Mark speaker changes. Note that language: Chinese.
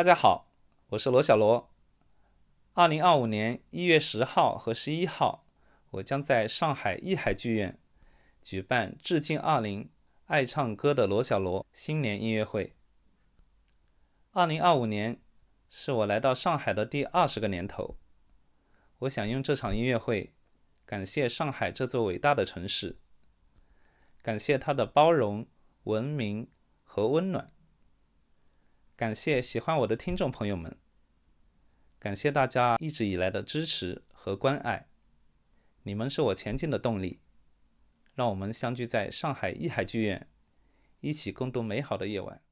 Speaker 1: 大家好，我是罗小罗。二零二五年一月十号和十一号，我将在上海艺海剧院举办“致敬二零，爱唱歌的罗小罗”新年音乐会。二零二五年是我来到上海的第二十个年头，我想用这场音乐会感谢上海这座伟大的城市，感谢它的包容、文明和温暖。感谢喜欢我的听众朋友们，感谢大家一直以来的支持和关爱，你们是我前进的动力。让我们相聚在上海艺海剧院，一起共度美好的夜晚。